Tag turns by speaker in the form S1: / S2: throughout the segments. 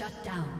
S1: Shut down.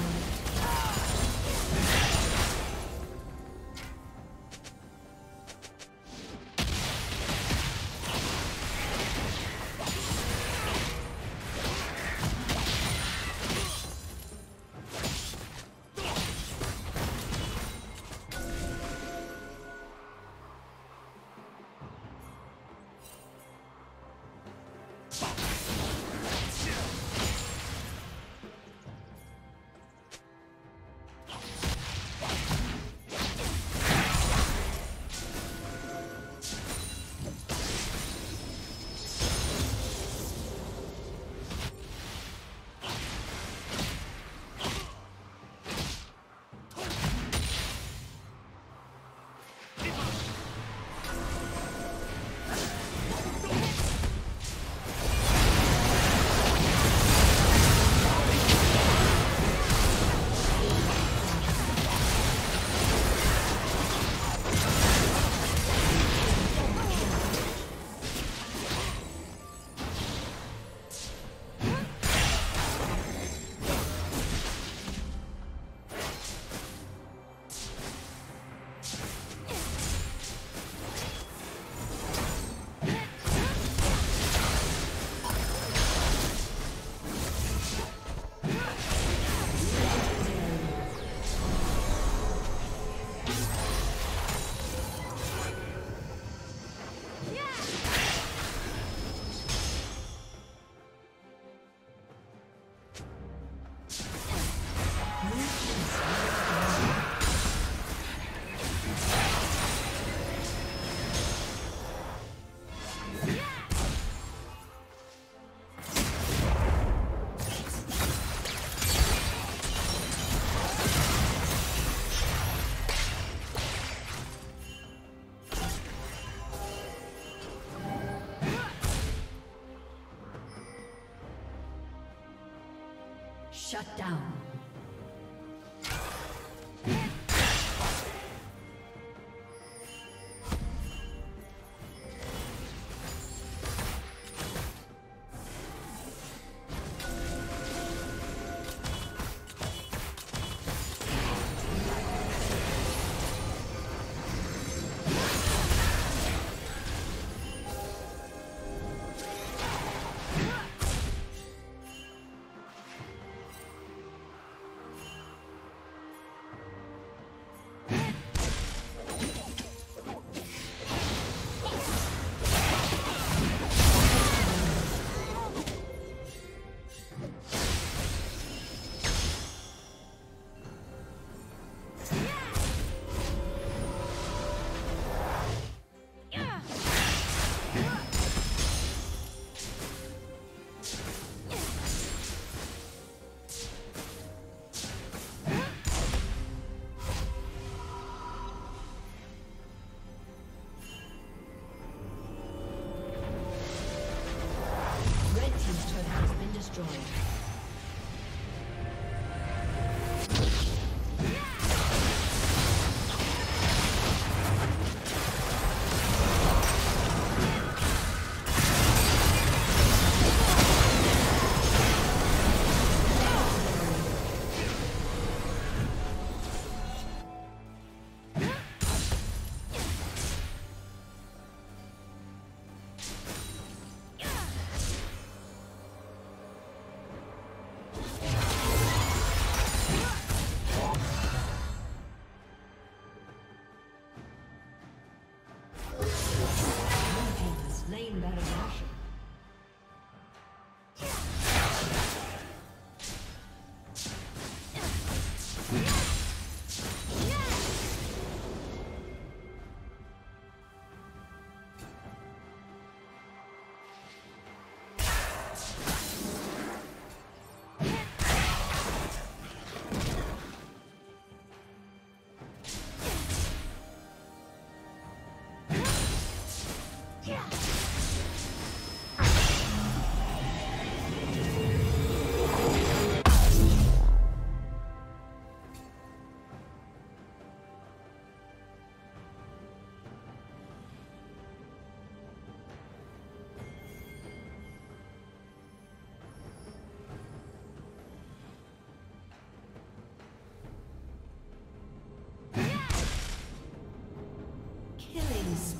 S1: Shut down.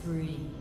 S1: free.